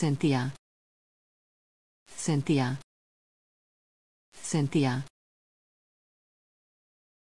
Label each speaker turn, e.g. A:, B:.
A: Sentía. Sentía. Sentía.